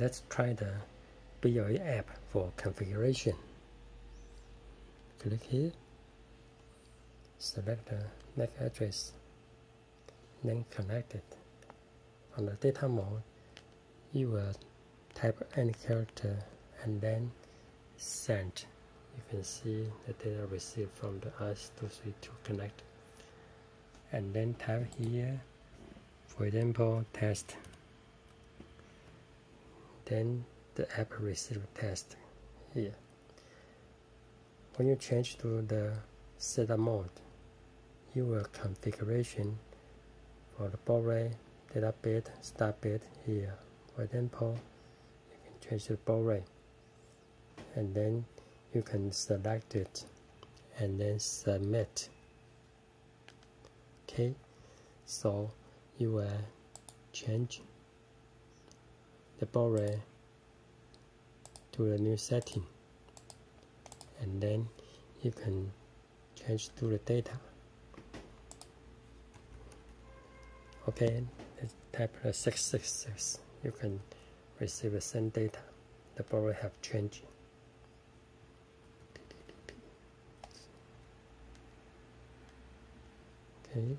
let's try the BLE app for configuration. Click here, select the MAC address, then connect it. On the data mode, you will type any character and then send. You can see the data received from the RS-232 connect. And then type here, for example, test. Then the app receive test here. When you change to the setup mode, you will configuration for the baud rate, data bit, start bit here. For example, you can change the baud rate and then you can select it and then submit. Okay, so you will change the baud rate to the new setting. And then you can change to the data. Okay let's type the 666 you can receive the same data. The baud rate have changed. Okay